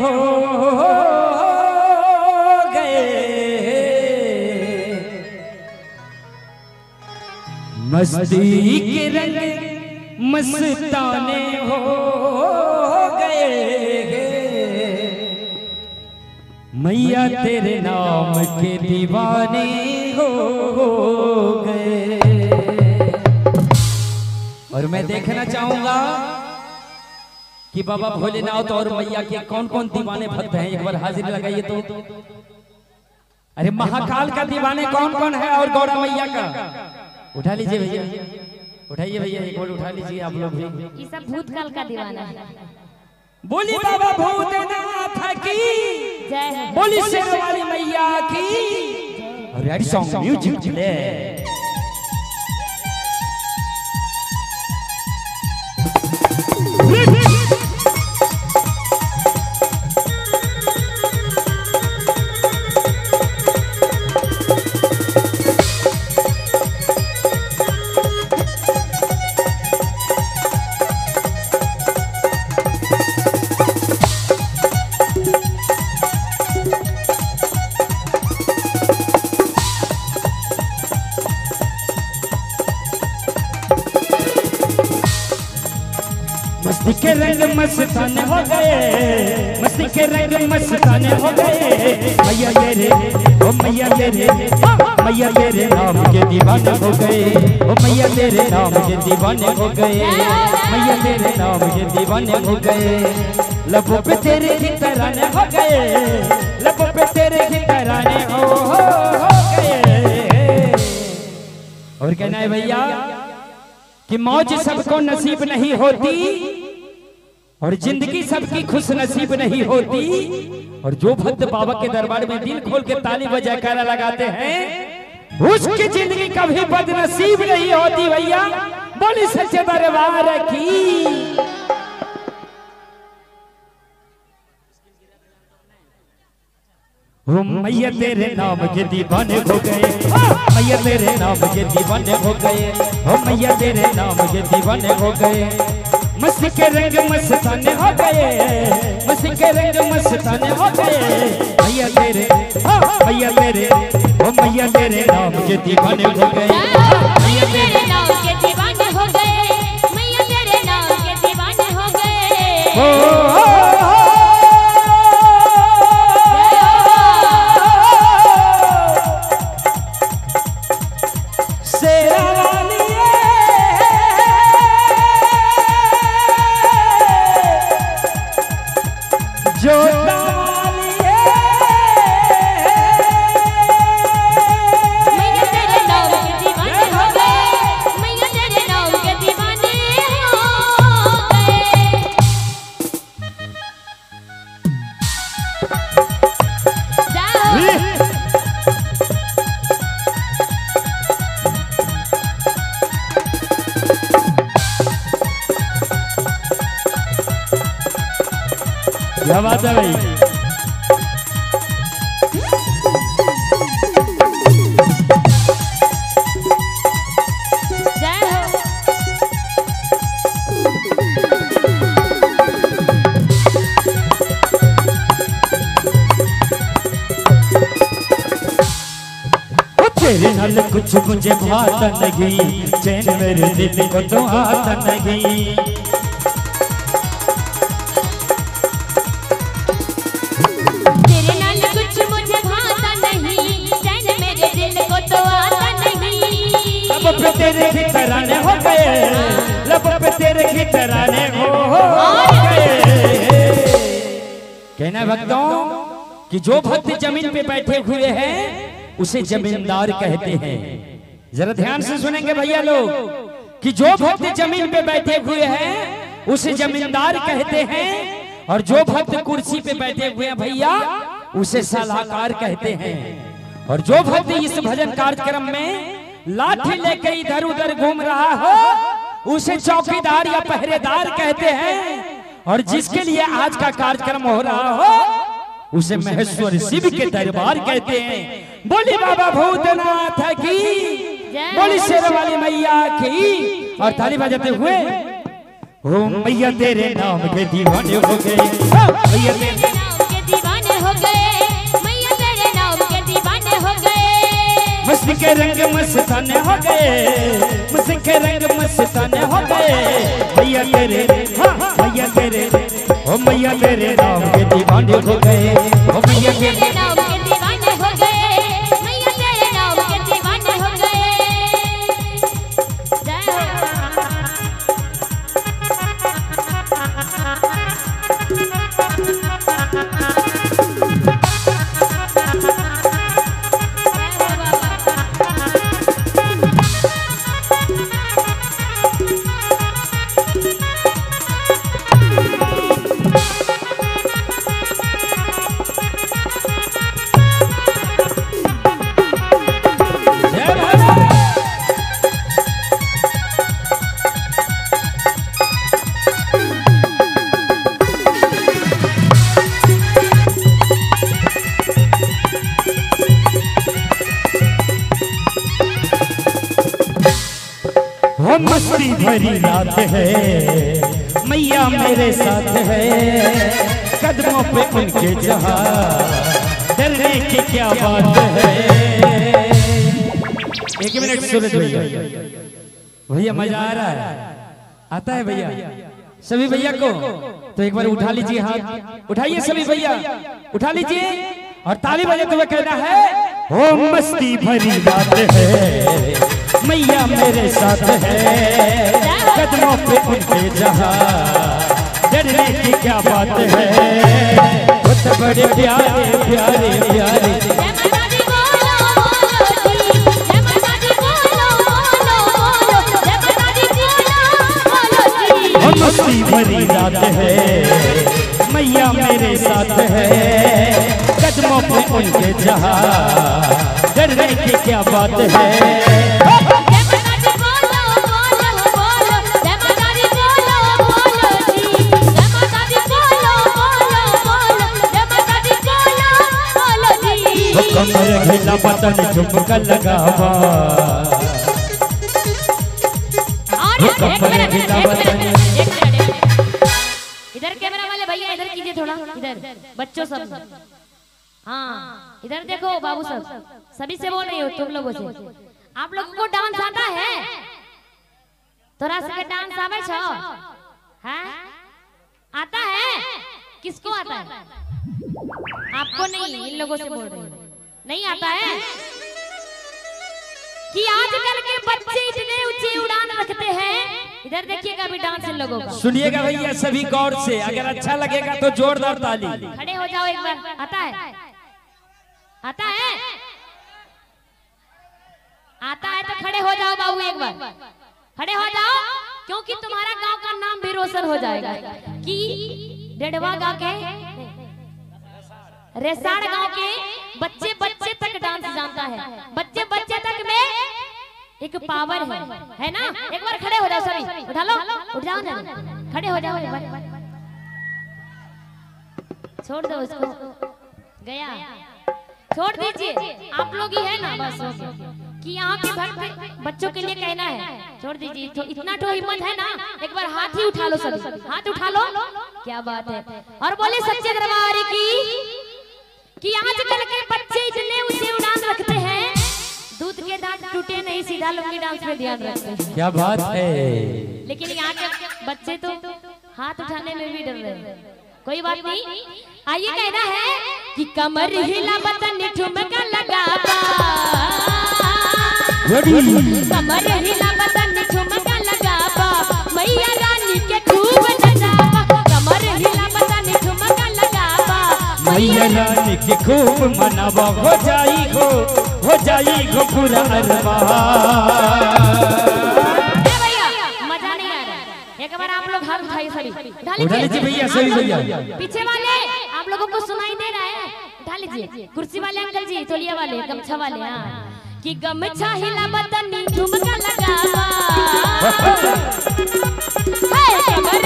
हो गए। मस्ती के रंग मस्ताने हो गए। मैया तेरे नाम के दीवाने हो गए। और मैं देखना चाहूँगा कि बाबा भोलेनाथ और मैया के कौन कौन दीवाने भक्त हैं? एक बार हाजिर लगाइए तो। अरे महाकाल का दीवाने कौन कौन है और गौरा मैया का? उठा लीजिए भैया। उठाइए भैया एक बार उठा लीजिए आप लोग भी। ये सब भूतकाल का दीवाना है। बोली बाबा भूतनाथ की। जय बोली शेर वाली मैया की। रेड सॉन्ग म्यूज़िक प्ले मस्ती के रंग मस्ताने हो गए, मस्ती के रंग मस्ताने हो गए। मैया तेरे ओ मैया तेरे मैया तेरे नाम के दीवाने हो गए। ओ मैया तेरे नाम के दीवाने हो गए। मैया तेरे नाम के दीवाने हो गए। लबों पे तेरे ही तराने हो गए, लबों पे तेरे ही तराने हो गए। और कहना है भैया कि मौज सबको नसीब नहीं होती। और ज़िंदगी सबकी खुश नसीब नहीं होती। और जो भक्त बाबा के दरबार में दिल खोल के ताली बजा कर लगाते हैं उसकी ज़िंदगी कभी बदनसीब नहीं होती भैया। बोली सच्चे दरबार की। मैया तेरे नाम के दीवाने हो गए। मैया तेरे नाम के दीवाने हो गए। मैया तेरे नाम के दीवाने हो गए। मस्ती के रंग मस्ताने हो गए मस्ती के रंग मस्ताने हो गए मैया तेरे मैया तेरे ओ मैया तेरे नाम के दीवाने हो गए मैया तेरे नाम के दीवाने हो गए मैया तेरे नाम के दीवाने हो गए ओ, ओ, है भाई तेरे नाल कुछ मुझे भाता नहीं। चैन मेरे दिल को तो आता नहीं। तेरे ही तराने हो गए। लब पे तेरे ही तराने हो। गए। कहना भक्तों कि जो भक्त ज़मीन पे बैठे हुए हैं उसे जमींदार कहते हैं। जरा ध्यान से सुनेंगे भैया लोग कि जो भक्त ज़मीन पे बैठे हुए हैं उसे जमींदार कहते हैं और जो भक्त कुर्सी पे बैठे हुए हैं भैया उसे सलाहकार कहते हैं। और जो भक्त इस भजन कार्यक्रम में लाठी लेके इधर उधर घूम रहा हो उसे चौकीदार या पहरेदार कहते हैं और जिसके लिए आज का कार्यक्रम हो रहा हो उसे महेश्वर शिव के दरबार कहते हैं। बोली बाबा भूतनाथ की बोली शेर वाली मैया की और ताली बजाते हुए ओ मैया तेरे नाम के दीवाने हो गए मैया तेरे मुझके रंग मस्ताने हो गए। मुझके रंग मस्ताने हो गए। मैया तेरे हाँ मैया तेरे। ओ मैया तेरे नाम के दीवाने हो गए। ओ मैया तेरे वो मस्ती भरी रात है। मैया मेरे साथ है। कदमों पे उनके जहाँ डरने की क्या बात है। एक मिनट सूरज भैया भैया मज़ा आ रहा है। आता है भैया। सभी भैया को। तो एक बार उठा लीजिए हाथ। उठाइए सभी भैया। उठा लीजिए। और ताली बजाते हुए कहना है ओ मस्ती भरी बात है। मैया मेरे साथ है। कदमों पे उनके जहाँ। डरने की क्या बात है? वो तो बड़े प्यारे प्यारे प्यारे। मस्ती भरी रात है। मैया मेरे साथ है। कदमों पे उनके जहाँ। डरने की क्या बात है? कमर हिला बतन झुमका लगावा। इधर कैमरा वाले भैया, इधर कीजिए थोड़ा, इधर, बच्चों सब। हाँ इधर देखो बाबू सब। सभी से बोल रही हो तुम लोगों से। आप लोगों को डांस आता है? तोरा से डांस आवे छो? हैं? आता है? किसको आता है? आपको नहीं, इन लोगों से बोल रही हूँ। नहीं आता है। कि आजकल के बच्चे इतने ऊँचे उड़ान रखते हैं। इधर देखिएगा अभी डांस इन लोगों का। सुनिएगा भैया सभी गौर से अगर अच्छा लगेगा तो जोरदार ताली। खड़े हो जाओ एक बार। आता है? आता है? आता है तो खड़े हो जाओ बाबू एक बार। खड़े हो जाओ क्योंकि तुम्हारा गाँव का नाम भी रोशन हो जाएगा। कि डेढ़वा गाँव के रेसाड़ गाँव के बच्चे डांस है। बच्चे बच्चे तक में एक पावर है है। ना? एक बार खड़े हो जाओ सभी उठा लो। उठ जाओ ना खड़े हो जाओ एक बार छोड़ दो उसको। गया। छोड़ दीजिए। आप लोग ही है ना बस। कि यहाँ के भक्त बच्चों के लिए कहना है। छोड़ दीजिए। तो इतना तो हिम्मत है ना। एक बार हाथ ही उठा लो सभी। हाथ उठा लो। क्या बात है। और बोले सच्चे दरबार की कि आजकल के बच्चे इतने ऊँचे उड़ान रखते हैं। दूध के दांत टूटे नहीं सीधा लुंगी डांस पे ध्यान रखते हैं। क्या बात है? लेकिन यहाँ के बच्चे तो हाथ उठाने में भी डर रहे हैं। कोई बात नहीं। आइए कहना है कि कमर हिला बतन ठुमका रेडी कमर हिला बतन ठुमका मैया रानी की खूब मनावा हो जाई हो हो जाई हो पूरा अरबा मज़ा नहीं आ रहा एक बार आप लोग हाथ उठाइए सभी उठा लीजिए। भैया सभी भैया। पीछे वाले आप लोगों को सुनाई दे रहा है। उठा लीजिए। कुर्सी वाले अंकल जी तोलिया वाले गमछा वाले हाँ। कि गमछा हिला बतनी ठुमका लगावा हाय कमर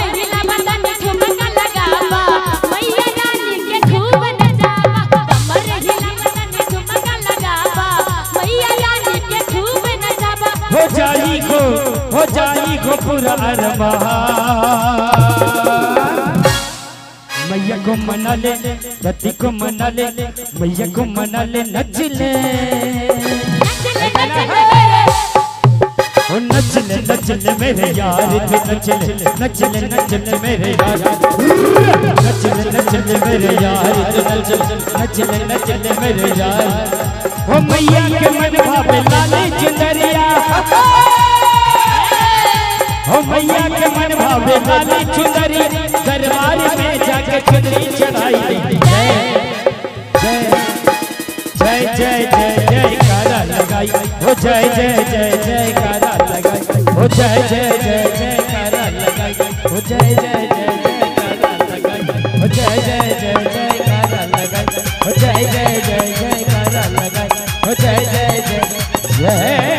अरबा। मैया को मना ले रति को मना ले मैया को मना ले नच ले नच ले ओ नच ले नच ले मेरे यार तू नच ले नच ले नच ले मेरे यार। नच ले नच ले मेरे यार तू नच ले नच ले नच ले मेरे यार। ओ मैया के मन भावे लाले चुनरिया ओ मैया के मन भावे लाले चुनरी दरबार में जाके चुनरी चढ़ाई दे जय जय जय जय जय कारा लगाई ओ जय जय जय जय कारा लगाई ओ जय जय जय जय कारा लगाई ओ जय जय जय जय कारा लगाई ओ जय जय जय जय कारा लगाई ओ जय जय जय जय कारा लगाई ओ जय जय जय जय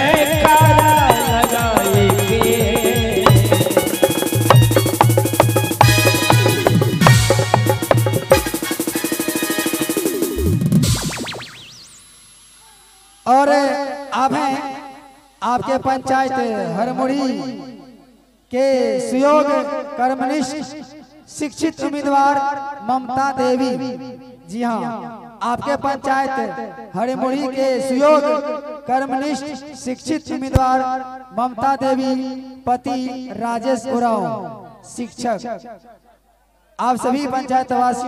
पंचायत हरमुड़ी के सुयोग कर्मनिष्ठ शिक्षित उम्मीदवार ममता देवी। जी हाँ आपके पंचायत हरमुड़ी के सुयोग कर्मनिष्ठ शिक्षित उम्मीदवार ममता देवी पति राजेश उराव, शिक्षक। आप सभी पंचायत वासी